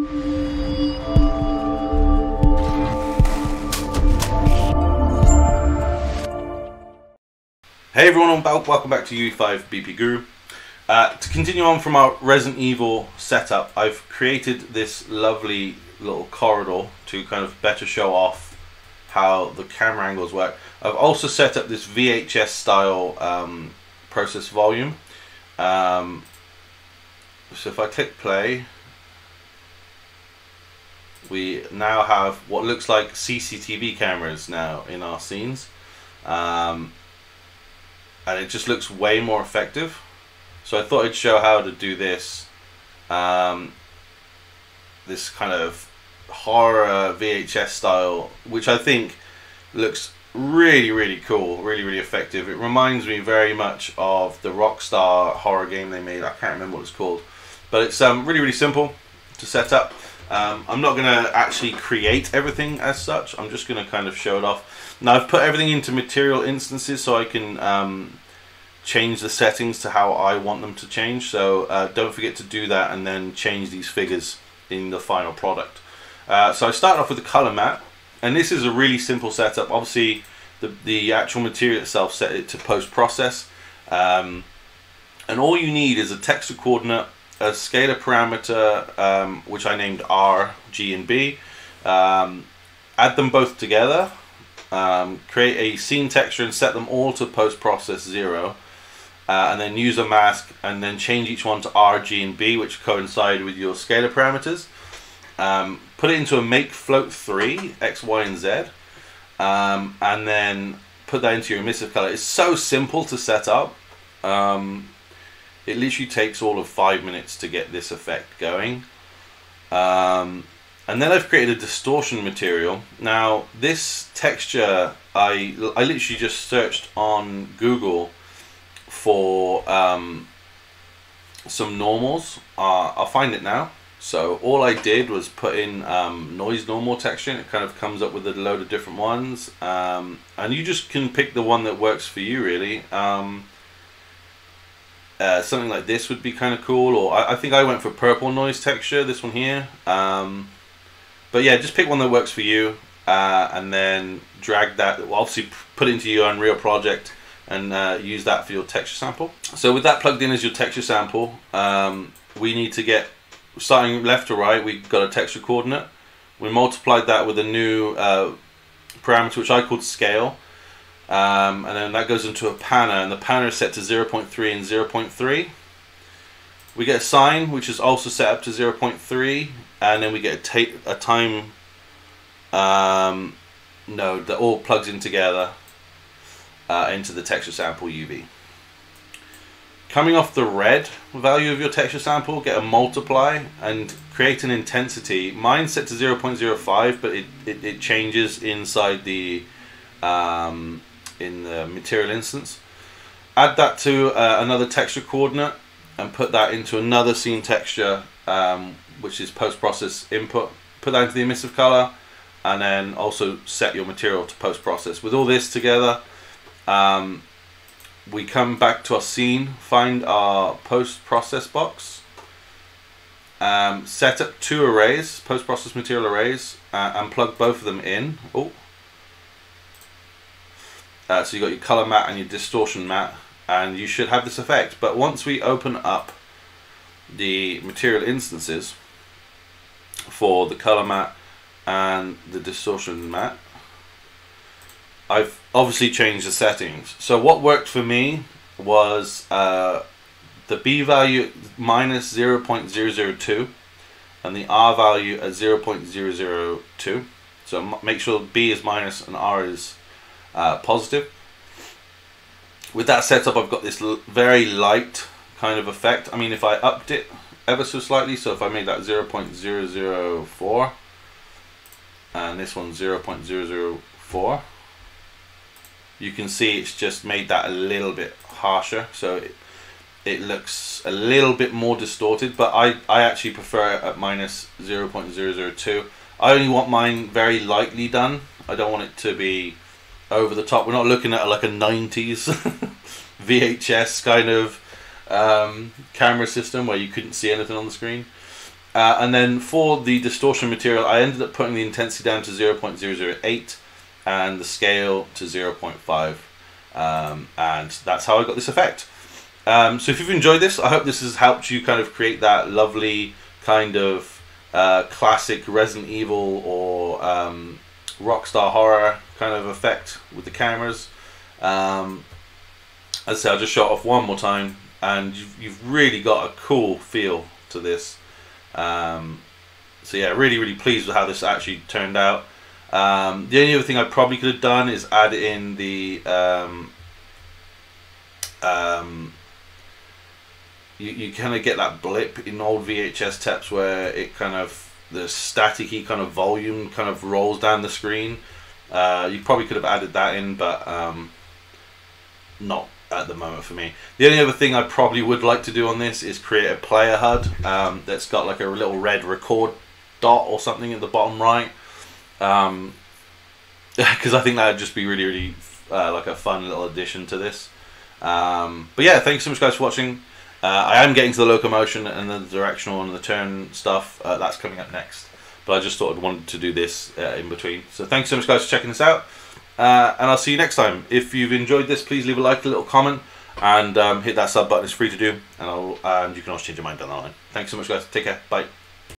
Hey everyone, welcome back to UE5 BP Guru. Uh, to continue on from our Resident Evil setup, I've created this lovely little corridor to kind of better show off how the camera angles work. I've also set up this VHS style um, process volume. Um, so if I click play, we now have what looks like CCTV cameras now in our scenes. Um, and it just looks way more effective. So I thought I'd show how to do this. Um, this kind of horror VHS style, which I think looks really, really cool, really, really effective. It reminds me very much of the Rockstar horror game they made. I can't remember what it's called, but it's um, really, really simple to set up. Um, I'm not going to actually create everything as such. I'm just going to kind of show it off. Now I've put everything into material instances so I can um, change the settings to how I want them to change. So uh, don't forget to do that and then change these figures in the final product. Uh, so I start off with the color map and this is a really simple setup. Obviously the, the actual material itself set it to post process um, and all you need is a texture coordinate a scalar parameter um, which I named R, G and B. Um, add them both together um, create a scene texture and set them all to post process 0 uh, and then use a mask and then change each one to R, G and B which coincide with your scalar parameters. Um, put it into a make float 3 X, Y and Z um, and then put that into your emissive color. It's so simple to set up um, it literally takes all of five minutes to get this effect going. Um, and then I've created a distortion material. Now this texture, I, I literally just searched on Google for um, some normals. Uh, I'll find it now. So all I did was put in um, noise normal texture and it kind of comes up with a load of different ones. Um, and you just can pick the one that works for you really. Um, uh, something like this would be kind of cool. Or I, I, think I went for purple noise texture, this one here. Um, but yeah, just pick one that works for you. Uh, and then drag that, obviously put into your Unreal project and uh, use that for your texture sample. So with that plugged in as your texture sample, um, we need to get, starting left to right, We've got a texture coordinate. We multiplied that with a new uh, parameter which I called scale. Um, and then that goes into a panner and the panner is set to 0.3 and 0.3 we get a sine which is also set up to 0.3 and then we get a, a time um, node that all plugs in together uh, into the texture sample UV coming off the red value of your texture sample get a multiply and create an intensity. Mine set to 0.05 but it, it, it changes inside the um, in the material instance. Add that to uh, another texture coordinate and put that into another scene texture, um, which is post-process input. Put that into the emissive color and then also set your material to post-process. With all this together, um, we come back to our scene, find our post-process box, um, set up two arrays, post-process material arrays, uh, and plug both of them in. Oh, uh, so you've got your color mat and your distortion mat and you should have this effect. But once we open up the material instances for the color mat and the distortion mat, I've obviously changed the settings. So what worked for me was uh, the B value minus 0.002 and the R value at 0.002. So make sure B is minus and R is uh, positive. With that setup, I've got this very light kind of effect. I mean, if I upped it ever so slightly, so if I made that 0 0.004 and this one 0 0.004, you can see it's just made that a little bit harsher. So it, it looks a little bit more distorted, but I, I actually prefer it at minus 0 0.002. I only want mine very lightly done. I don't want it to be over the top. We're not looking at like a 90s VHS kind of um, camera system where you couldn't see anything on the screen. Uh, and then for the distortion material, I ended up putting the intensity down to 0.008 and the scale to 0.5. Um, and that's how I got this effect. Um, so if you've enjoyed this, I hope this has helped you kind of create that lovely kind of uh, classic Resident Evil or um, Rockstar horror kind of effect with the cameras. Um, as I say, I'll just show it off one more time, and you've, you've really got a cool feel to this. Um, so yeah, really, really pleased with how this actually turned out. Um, the only other thing I probably could have done is add in the um, um, you, you kind of get that blip in old VHS tapes where it kind of the staticky kind of volume kind of rolls down the screen. Uh, you probably could have added that in, but um, not at the moment for me. The only other thing I probably would like to do on this is create a player HUD um, that's got like a little red record dot or something at the bottom right. Um, because I think that would just be really, really uh, like a fun little addition to this. Um, but yeah, thanks so much, guys, for watching. Uh, I am getting to the locomotion and the directional and the turn stuff. Uh, that's coming up next. But I just thought I'd wanted to do this uh, in between. So thanks so much, guys, for checking this out. Uh, and I'll see you next time. If you've enjoyed this, please leave a like, a little comment, and um, hit that sub button. It's free to do. And, I'll, you can also change your mind down the line. Thanks so much, guys. Take care. Bye.